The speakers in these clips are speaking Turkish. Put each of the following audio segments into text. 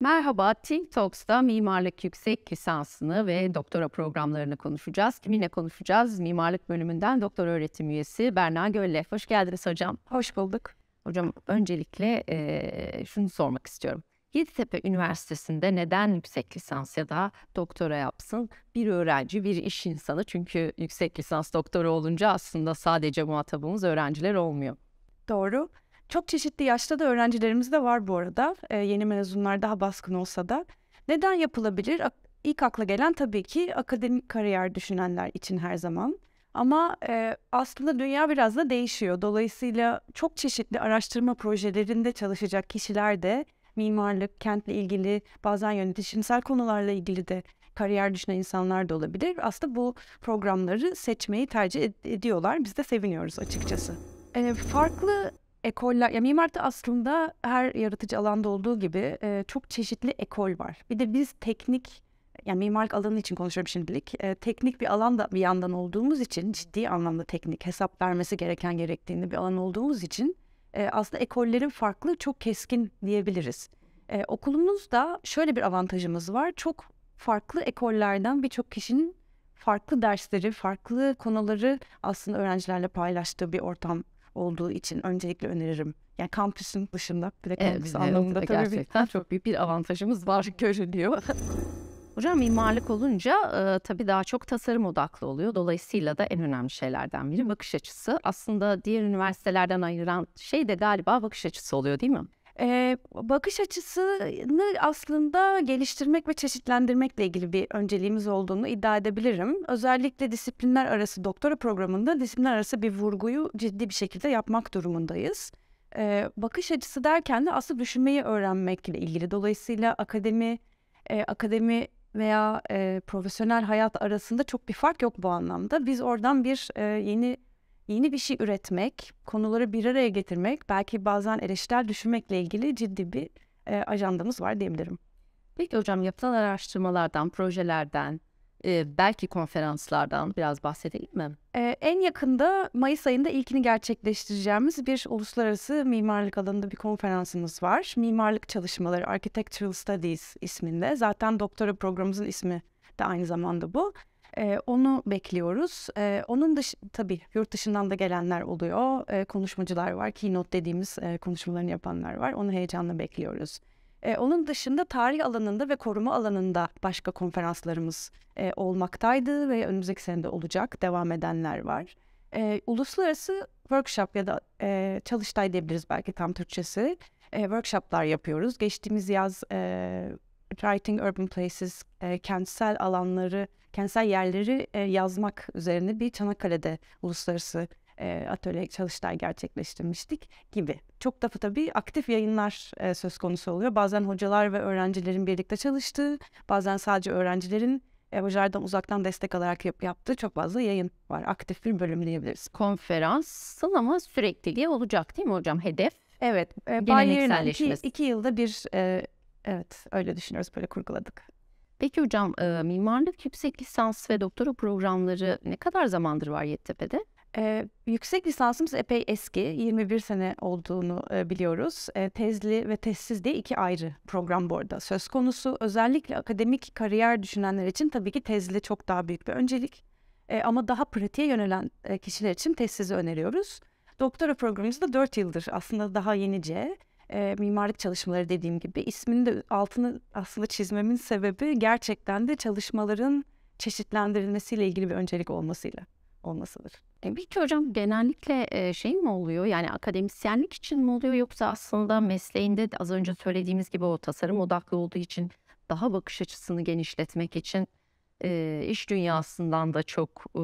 Merhaba, Think Talks'ta mimarlık yüksek lisansını ve doktora programlarını konuşacağız. Kiminle konuşacağız? Mimarlık bölümünden doktor öğretim üyesi Berna Gölle. Hoş geldiniz hocam. Hoş bulduk. Hocam öncelikle e, şunu sormak istiyorum. Yeditepe Üniversitesi'nde neden yüksek lisans ya da doktora yapsın bir öğrenci, bir iş insanı? Çünkü yüksek lisans doktora olunca aslında sadece muhatabımız öğrenciler olmuyor. Doğru. Çok çeşitli yaşta da öğrencilerimiz de var bu arada. Ee, yeni mezunlar daha baskın olsa da. Neden yapılabilir? İlk akla gelen tabii ki akademik kariyer düşünenler için her zaman. Ama e, aslında dünya biraz da değişiyor. Dolayısıyla çok çeşitli araştırma projelerinde çalışacak kişiler de mimarlık, kentle ilgili, bazen yönetişimsel konularla ilgili de kariyer düşünen insanlar da olabilir. Aslında bu programları seçmeyi tercih ed- ediyorlar. Biz de seviniyoruz açıkçası. E, farklı ekoller, ya mimarlıkta aslında her yaratıcı alanda olduğu gibi e, çok çeşitli ekol var. Bir de biz teknik, yani mimarlık alanı için konuşuyorum şimdilik. E, teknik bir alan da bir yandan olduğumuz için, ciddi anlamda teknik, hesap vermesi gereken gerektiğinde bir alan olduğumuz için e, aslında ekollerin farklı, çok keskin diyebiliriz. E, okulumuzda şöyle bir avantajımız var. Çok farklı ekollerden birçok kişinin farklı dersleri, farklı konuları aslında öğrencilerle paylaştığı bir ortam olduğu için öncelikle öneririm. Yani kampüsün dışında bir de kampüs evet, anlamında evet, tabii gerçekten bir... çok büyük bir avantajımız var görünüyor. Hocam mimarlık olunca e, tabii daha çok tasarım odaklı oluyor. Dolayısıyla da en önemli şeylerden biri bakış açısı. Aslında diğer üniversitelerden ayıran şey de galiba bakış açısı oluyor değil mi? Ee, bakış açısını aslında geliştirmek ve çeşitlendirmekle ilgili bir önceliğimiz olduğunu iddia edebilirim. Özellikle disiplinler arası doktora programında disiplinler arası bir vurguyu ciddi bir şekilde yapmak durumundayız. Ee, bakış açısı derken de aslında düşünmeyi öğrenmekle ilgili. Dolayısıyla akademi, e, akademi veya e, profesyonel hayat arasında çok bir fark yok bu anlamda. Biz oradan bir e, yeni yeni bir şey üretmek, konuları bir araya getirmek, belki bazen eleştirel düşünmekle ilgili ciddi bir e, ajandamız var diyebilirim. Peki hocam yapılan araştırmalardan, projelerden, e, belki konferanslardan biraz bahsedelim mi? E, en yakında Mayıs ayında ilkini gerçekleştireceğimiz bir uluslararası mimarlık alanında bir konferansımız var. Mimarlık Çalışmaları, Architectural Studies isminde. Zaten doktora programımızın ismi de aynı zamanda bu. Ee, onu bekliyoruz. Ee, onun dış tabii yurt dışından da gelenler oluyor. Ee, konuşmacılar var. Keynote dediğimiz e, konuşmalarını yapanlar var. Onu heyecanla bekliyoruz. Ee, onun dışında tarih alanında ve koruma alanında başka konferanslarımız e, olmaktaydı ve önümüzdeki senede olacak. Devam edenler var. Ee, uluslararası workshop ya da e, çalıştay diyebiliriz belki tam Türkçesi. E, workshoplar yapıyoruz. Geçtiğimiz yaz e, Writing Urban Places, e, kentsel alanları, kentsel yerleri e, yazmak üzerine bir Çanakkale'de uluslararası e, atölye çalıştay gerçekleştirmiştik gibi. Çok da tabii aktif yayınlar e, söz konusu oluyor. Bazen hocalar ve öğrencilerin birlikte çalıştığı, bazen sadece öğrencilerin e, hocalardan uzaktan destek alarak yap, yaptığı çok fazla yayın var. Aktif bir bölüm diyebiliriz. Konferansın ama sürekliliği olacak değil mi hocam? Hedef Evet. E, Bayern'in iki, iki yılda bir e, Evet, öyle düşünüyoruz, böyle kurguladık. Peki hocam, e, mimarlık yüksek lisans ve doktora programları ne kadar zamandır var Yeditepe'de? Ee, yüksek lisansımız epey eski, 21 sene olduğunu e, biliyoruz. E, tezli ve tezsiz diye iki ayrı program bu arada söz konusu. Özellikle akademik kariyer düşünenler için tabii ki tezli çok daha büyük bir öncelik. E, ama daha pratiğe yönelen e, kişiler için tezsizi öneriyoruz. Doktora programımız da 4 yıldır aslında daha yenice e, mimarlık çalışmaları dediğim gibi ismini de altını aslında çizmemin sebebi gerçekten de çalışmaların çeşitlendirilmesiyle ilgili bir öncelik olmasıyla olmasıdır. Peki hocam genellikle şey mi oluyor yani akademisyenlik için mi oluyor yoksa aslında mesleğinde az önce söylediğimiz gibi o tasarım odaklı olduğu için daha bakış açısını genişletmek için e, iş dünyasından da çok e,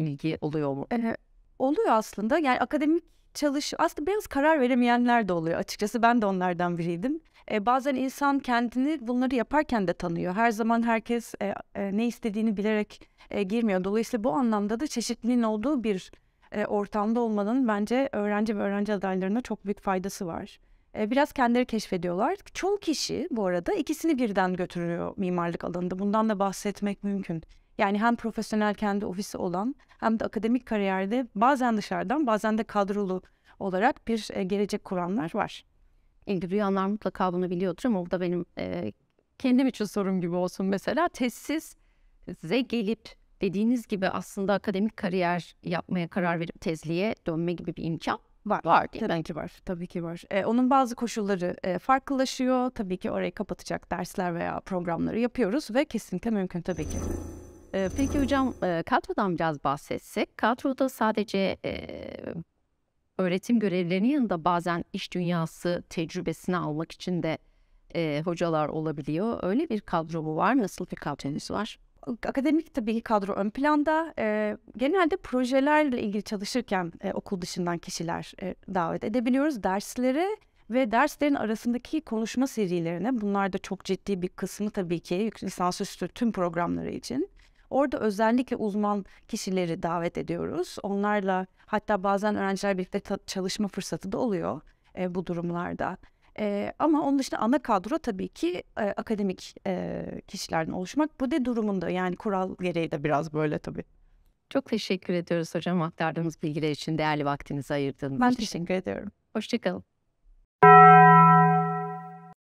ilgi oluyor mu? E, oluyor aslında yani akademik çalış aslında biraz karar veremeyenler de oluyor açıkçası ben de onlardan biriydim. E, bazen insan kendini bunları yaparken de tanıyor. Her zaman herkes e, e, ne istediğini bilerek e, girmiyor. Dolayısıyla bu anlamda da çeşitliliğin olduğu bir e, ortamda olmanın bence öğrenci ve öğrenci adaylarına çok büyük faydası var. E, biraz kendileri keşfediyorlar. Çoğu kişi bu arada ikisini birden götürüyor mimarlık alanında. Bundan da bahsetmek mümkün. Yani hem profesyonel kendi ofisi olan hem de akademik kariyerde bazen dışarıdan bazen de kadrolu olarak bir e, gelecek kuranlar var. ilgi duyanlar mutlaka bunu biliyordur ama bu da benim e, kendim için sorum gibi olsun mesela. Tezsiz size gelip dediğiniz gibi aslında akademik kariyer yapmaya karar verip tezliğe dönme gibi bir imkan Var. var değil mi? Tabii ki var. Tabii ki var. Ee, onun bazı koşulları e, farklılaşıyor. Tabii ki orayı kapatacak dersler veya programları yapıyoruz ve kesinlikle mümkün tabii ki. Peki hocam kadrodan biraz bahsetsek. Kadroda sadece öğretim görevlerinin yanında bazen iş dünyası tecrübesini almak için de hocalar olabiliyor. Öyle bir kadro mu var? Nasıl bir kadronuz var? Akademik tabii ki kadro ön planda. Genelde projelerle ilgili çalışırken okul dışından kişiler davet edebiliyoruz. Derslere ve derslerin arasındaki konuşma serilerine bunlar da çok ciddi bir kısmı tabii ki yüksek lisansüstü tüm programları için. Orada özellikle uzman kişileri davet ediyoruz. Onlarla hatta bazen öğrenciler birlikte çalışma fırsatı da oluyor e, bu durumlarda. E, ama onun dışında ana kadro tabii ki e, akademik e, kişilerden oluşmak. Bu de durumunda yani kural gereği de biraz böyle tabii. Çok teşekkür ediyoruz hocam aktardığınız bilgiler için değerli vaktinizi ayırdığınız Ben için. teşekkür ediyorum. Hoşçakalın.